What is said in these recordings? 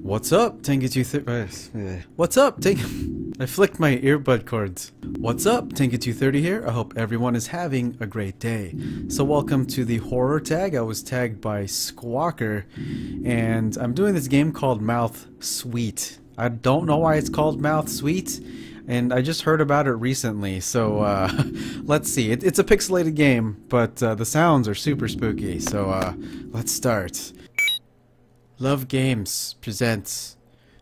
What's up, Tengu2 uh, What's up, Tengu... I flicked my earbud cords. What's up, Tengu230 here. I hope everyone is having a great day. So welcome to the horror tag. I was tagged by Skwalker, and I'm doing this game called Mouth Sweet. I don't know why it's called Mouth Sweet, and I just heard about it recently, so uh, let's see. It, it's a pixelated game, but uh, the sounds are super spooky, so uh, let's start. Love Games presents.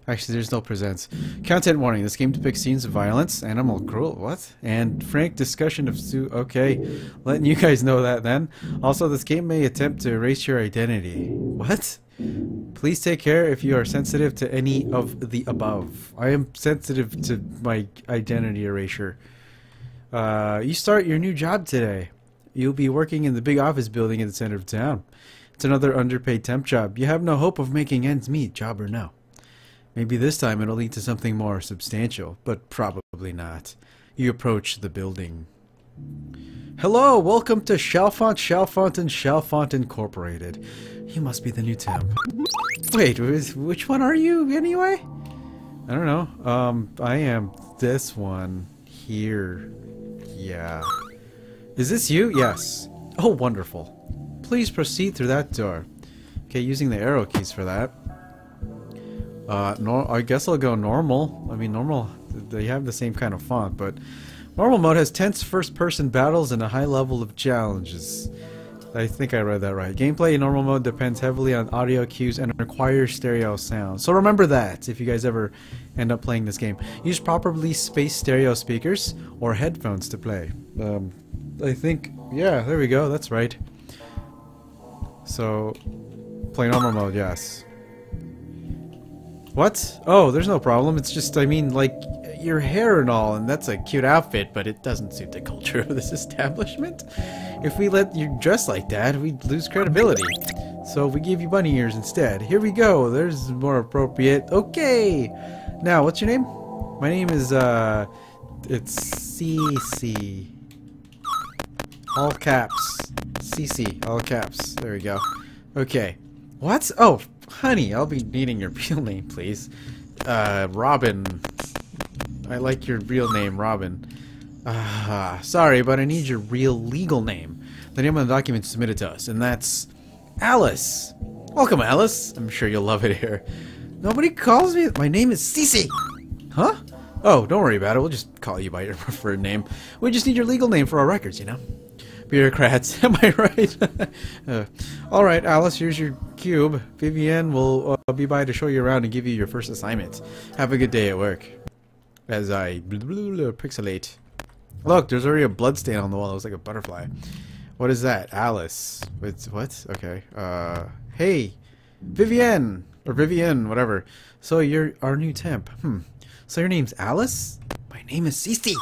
Actually, there's no presents. Content warning: This game depicts scenes of violence, animal cruel, what, and frank discussion of su. Okay, letting you guys know that then. Also, this game may attempt to erase your identity. What? Please take care if you are sensitive to any of the above. I am sensitive to my identity erasure. Uh, you start your new job today. You'll be working in the big office building in the center of town. It's another underpaid temp job. You have no hope of making ends meet, job or no. Maybe this time it'll lead to something more substantial, but probably not. You approach the building. Hello, welcome to Chalfont, Chalfont, and Chalfont Incorporated. You must be the new temp. Wait, which one are you anyway? I don't know. Um, I am this one here. Yeah. Is this you? Yes. Oh, wonderful. Please proceed through that door. Okay, using the arrow keys for that. Uh, no, I guess I'll go normal. I mean, normal, they have the same kind of font, but normal mode has tense first-person battles and a high level of challenges. I think I read that right. Gameplay in normal mode depends heavily on audio cues and requires stereo sound. So remember that if you guys ever end up playing this game. Use properly spaced stereo speakers or headphones to play. Um, I think, yeah, there we go, that's right. So, play normal mode, yes. What? Oh, there's no problem. It's just, I mean, like, your hair and all, and that's a cute outfit, but it doesn't suit the culture of this establishment. If we let you dress like that, we'd lose credibility. So we give you bunny ears instead. Here we go. There's more appropriate. Okay. Now, what's your name? My name is, uh, it's CC. All caps. CC, all caps. There we go. Okay. What? Oh, honey, I'll be needing your real name, please. Uh, Robin. I like your real name, Robin. Ah, uh, sorry, but I need your real legal name. The name of the document submitted to us, and that's Alice. Welcome, Alice. I'm sure you'll love it here. Nobody calls me. My name is Cece. Huh? Oh, don't worry about it. We'll just call you by your preferred name. We just need your legal name for our records, you know? Bureaucrats. Am I right? uh, all right, Alice, here's your cube. Vivienne will uh, be by to show you around and give you your first assignment. Have a good day at work. As I blah, blah, blah, pixelate. Look, there's already a blood stain on the wall. It was like a butterfly. What is that? Alice. It's what? Okay. Uh, hey, Vivienne or Vivienne, whatever. So you're our new temp. Hmm. So your name's Alice? My name is Cece.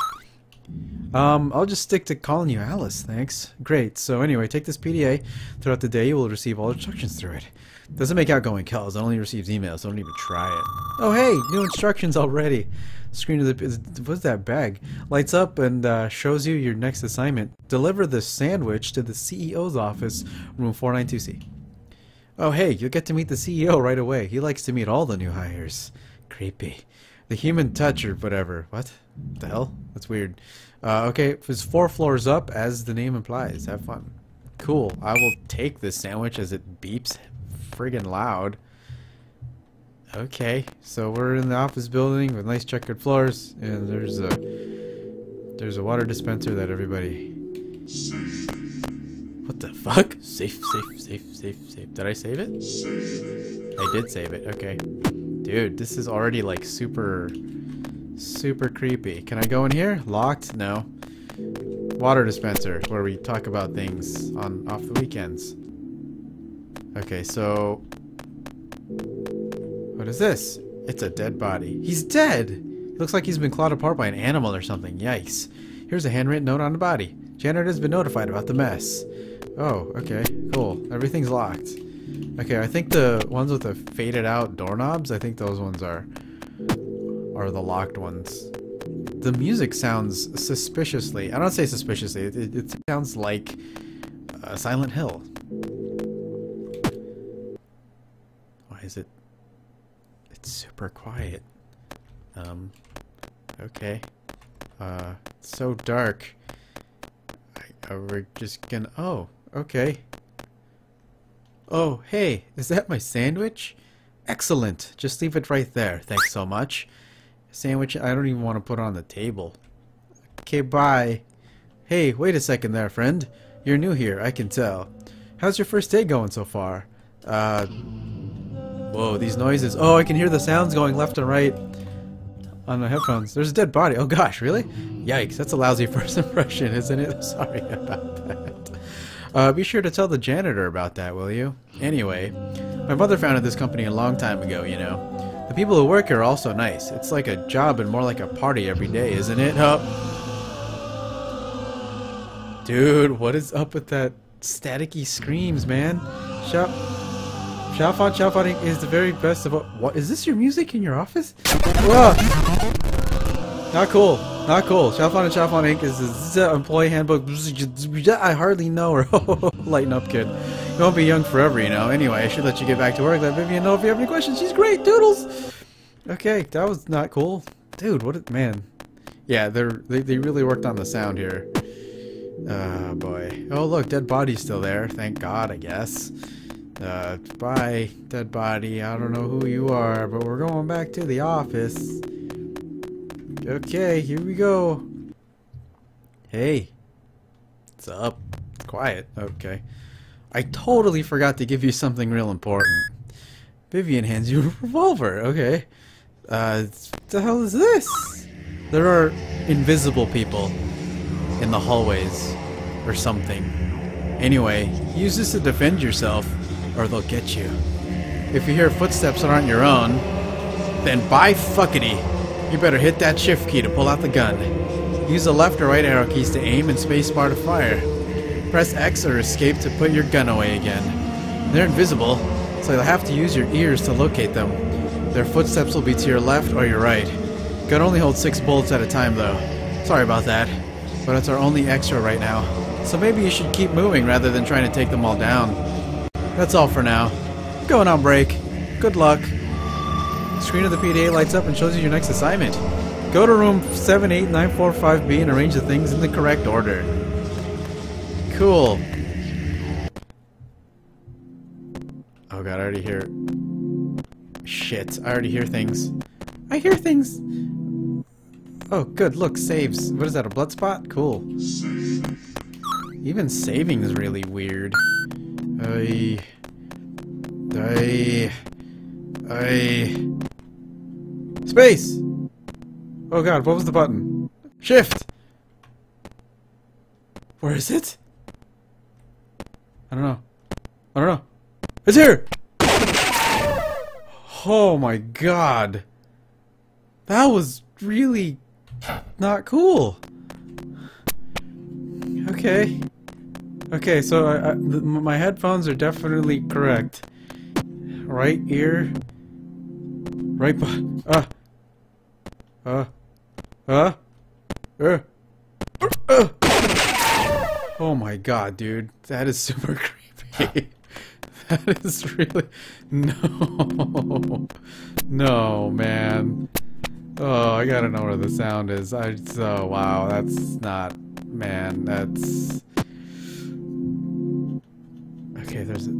Um, I'll just stick to calling you Alice, thanks. Great, so anyway, take this PDA. Throughout the day, you will receive all instructions through it. Doesn't make outgoing calls, it only receives emails, don't even try it. Oh hey, new instructions already. Screen of the, what's that bag? Lights up and uh, shows you your next assignment. Deliver the sandwich to the CEO's office, room 492C. Oh hey, you'll get to meet the CEO right away. He likes to meet all the new hires. Creepy. The human touch or whatever. What? The hell? That's weird. Uh, okay, it's four floors up, as the name implies. Have fun. Cool. I will take this sandwich as it beeps friggin' loud. Okay, so we're in the office building with nice checkered floors, and there's a there's a water dispenser that everybody. What the fuck? Safe, safe, safe, safe, safe. Did I save it? I did save it. Okay. Dude, this is already like super, super creepy. Can I go in here? Locked? No. Water dispenser, where we talk about things on off the weekends. Okay, so... What is this? It's a dead body. He's dead! He looks like he's been clawed apart by an animal or something. Yikes. Here's a handwritten note on the body. Janitor has been notified about the mess. Oh, okay, cool. Everything's locked. Okay, I think the ones with the faded out doorknobs, I think those ones are are the locked ones. The music sounds suspiciously, I don't say suspiciously, it, it, sounds like uh, Silent Hill. Why is it? It's super quiet. Um, okay. Uh, so dark. I, uh, we're just gonna, oh, okay. Oh, hey, is that my sandwich? Excellent. Just leave it right there. Thanks so much. Sandwich, I don't even want to put on the table. Okay, bye. Hey, wait a second there, friend. You're new here, I can tell. How's your first day going so far? Uh, whoa, these noises. Oh, I can hear the sounds going left and right on my headphones. There's a dead body. Oh gosh, really? Yikes, that's a lousy first impression, isn't it? Sorry about that. Uh, be sure to tell the janitor about that, will you? Anyway, my mother founded this company a long time ago, you know. The people who work here are also nice. It's like a job and more like a party every day, isn't it? Oh. Dude, what is up with that staticky screams, man? Shop Chalfont Chalfont is the very best of what is this your music in your office? Whoa. Not cool. Not cool. Chalfont and Chalfont Inc. is the employee handbook. I hardly know her. Lighten up, kid. You won't be young forever, you know. Anyway, I should let you get back to work. Let Vivian know if you have any questions. She's great. Doodles. Okay, that was not cool. Dude, what a man. Yeah, they're, they, they really worked on the sound here. Oh, boy. Oh, look, dead body's still there. Thank God, I guess. Uh, bye, dead body. I don't know who you are, but we're going back to the office. Okay, here we go. Hey. What's up? Quiet. Okay. I totally forgot to give you something real important. Vivian hands you a revolver. Okay. Uh, what the hell is this? There are invisible people in the hallways or something. Anyway, use this to defend yourself or they'll get you. If you hear footsteps that aren't your own, then by fuckity, you better hit that shift key to pull out the gun. Use the left or right arrow keys to aim and spacebar to fire. Press X or escape to put your gun away again. They're invisible, so you'll have to use your ears to locate them. Their footsteps will be to your left or your right. Gun only holds six bullets at a time though. Sorry about that, but it's our only extra right now. So maybe you should keep moving rather than trying to take them all down. That's all for now. Going on break. Good luck. The screen of the PDA lights up and shows you your next assignment. Go to room 78945B and arrange the things in the correct order. Cool. Oh god, I already hear... Shit, I already hear things. I hear things! Oh, good, look, saves. What is that, a blood spot? Cool. Even saving is really weird. I... I... I... Space! Oh god, what was the button? Shift! Where is it? I don't know. I don't know. It's here! Oh my god. That was really not cool. Okay. Okay, so I, I, my headphones are definitely correct. Right ear. Right behind. Ah. Uh. Uh. Uh. Uh. Oh my god, dude. That is super creepy. that is really... No. No, man. Oh, I gotta know where the sound is. I... Oh, wow. That's not... Man, that's... Okay, there's a...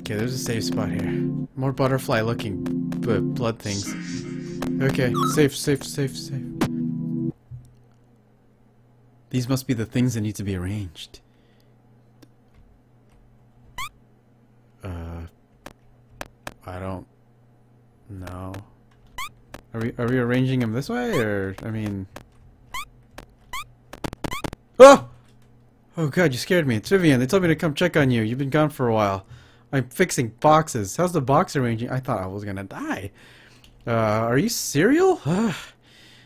Okay, there's a safe spot here. More butterfly-looking blood things. Okay, safe, safe, safe, safe. These must be the things that need to be arranged. Uh... I don't... know. Are we, are we arranging them this way, or... I mean... Oh! Oh god, you scared me. It's Vivian. They told me to come check on you. You've been gone for a while. I'm fixing boxes. How's the box arranging? I thought I was gonna die. Uh, are you serial?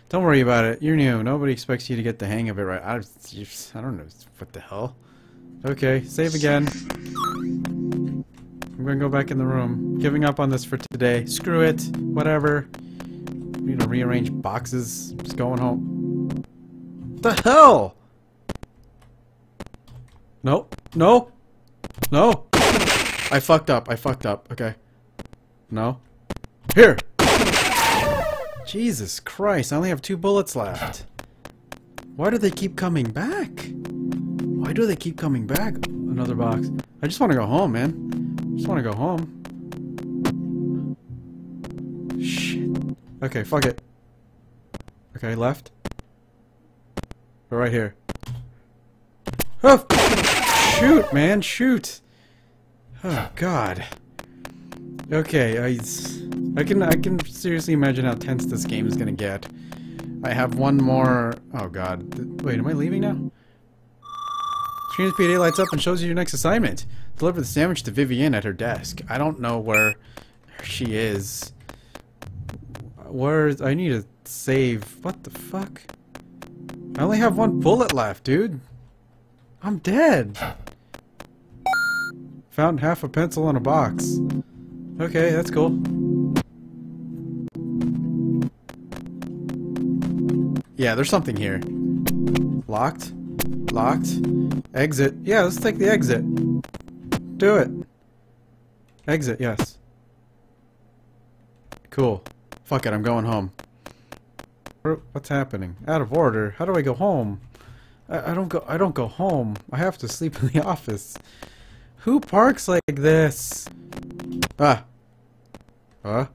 don't worry about it. You're new. Nobody expects you to get the hang of it right. I, I don't know. What the hell? Okay, save again. I'm gonna go back in the room. Giving up on this for today. Screw it. Whatever. Need to rearrange boxes. Just going home. What the hell? No. No. No. I fucked up. I fucked up. Okay. No. Here! Jesus Christ, I only have two bullets left. Why do they keep coming back? Why do they keep coming back? Another box. I just want to go home, man. I just want to go home. Shit. Okay, fuck it. Okay, left. We're right here. Oh! Shoot, man, shoot! Oh, God. Okay, I, I can I can seriously imagine how tense this game is gonna get. I have one more... Oh, God. Wait, am I leaving now? Screen PD lights up and shows you your next assignment. Deliver the sandwich to Vivian at her desk. I don't know where she is. Where... I need to save... What the fuck? I only have one bullet left, dude. I'm dead. Found half a pencil in a box. Okay, that's cool. Yeah, there's something here. Locked. Locked. Exit. Yeah, let's take the exit. Do it. Exit, yes. Cool. Fuck it, I'm going home. What's happening? Out of order. How do I go home? I, I don't go. I don't go home. I have to sleep in the office. Who parks like this? Ah. Huh?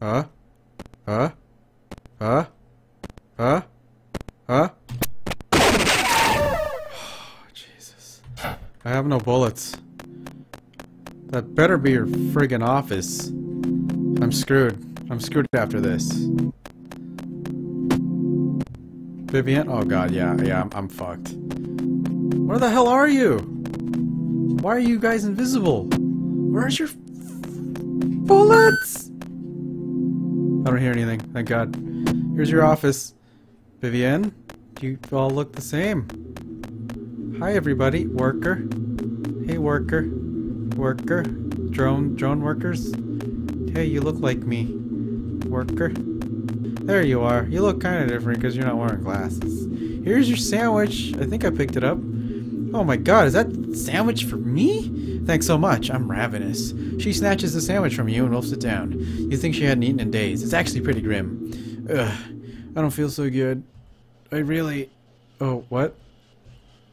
Huh? Huh? Huh? Huh? Huh? Jesus. I have no bullets. That better be your friggin' office. I'm screwed. I'm screwed after this. Vivian? Oh god, yeah, yeah, I'm, I'm fucked. Where the hell are you? Why are you guys invisible? Where's your bullets? I don't hear anything, thank god. Here's your office. Vivienne, you all look the same. Hi everybody, worker. Hey worker. Worker. Drone, drone workers. Hey, you look like me. Worker. There you are. You look kind of different because you're not wearing glasses. Here's your sandwich. I think I picked it up. Oh my god, is that sandwich for me? Thanks so much. I'm ravenous. She snatches the sandwich from you and wolfs it down. You think she hadn't eaten in days. It's actually pretty grim. Ugh. I don't feel so good. I really... Oh, what?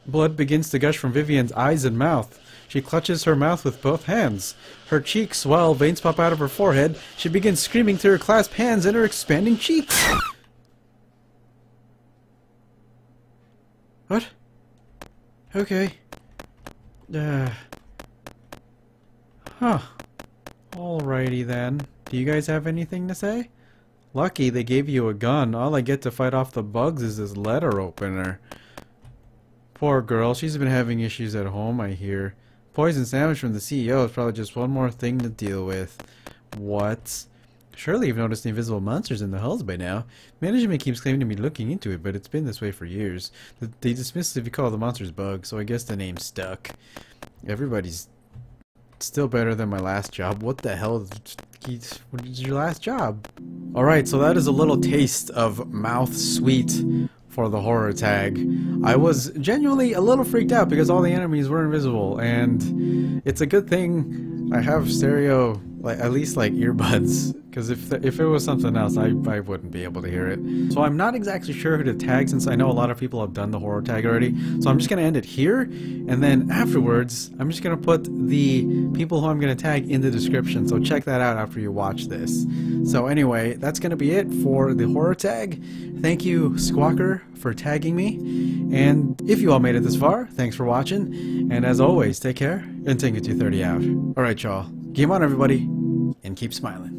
Blood begins to gush from Vivian's eyes and mouth. She clutches her mouth with both hands. Her cheeks swell, veins pop out of her forehead. She begins screaming through her clasped hands and her expanding cheeks. what? Okay. Uh. Huh. Alrighty then. Do you guys have anything to say? Lucky they gave you a gun. All I get to fight off the bugs is this letter opener. Poor girl. She's been having issues at home, I hear. Poison sandwich from the CEO is probably just one more thing to deal with. What? Surely you've noticed the invisible monsters in the hulls by now. Management keeps claiming to be looking into it, but it's been this way for years. They dismiss it if you call the monsters bugs, so I guess the name stuck. Everybody's still better than my last job. What the hell is your last job? Alright, so that is a little taste of Mouth Sweet for the horror tag. I was genuinely a little freaked out because all the enemies were invisible, and it's a good thing I have stereo, like at least like earbuds, because if if it was something else, I, I wouldn't be able to hear it. So I'm not exactly sure who to tag since I know a lot of people have done the horror tag already. So I'm just going to end it here, and then afterwards, I'm just going to put the people who I'm going to tag in the description. So check that out after you watch this. So anyway, that's going to be it for the horror tag. Thank you, Skwalker, for tagging me. And if you all made it this far, thanks for watching. And as always, take care and take it to 30 out. Alright, y'all. Game on, everybody, and keep smiling.